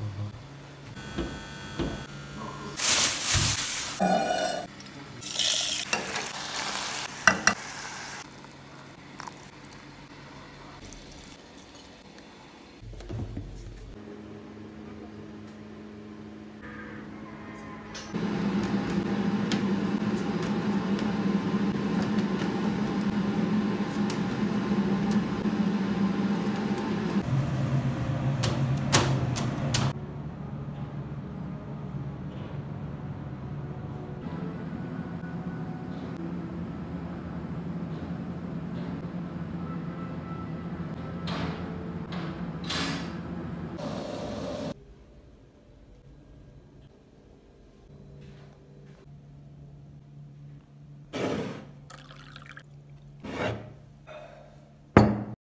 mmhmm.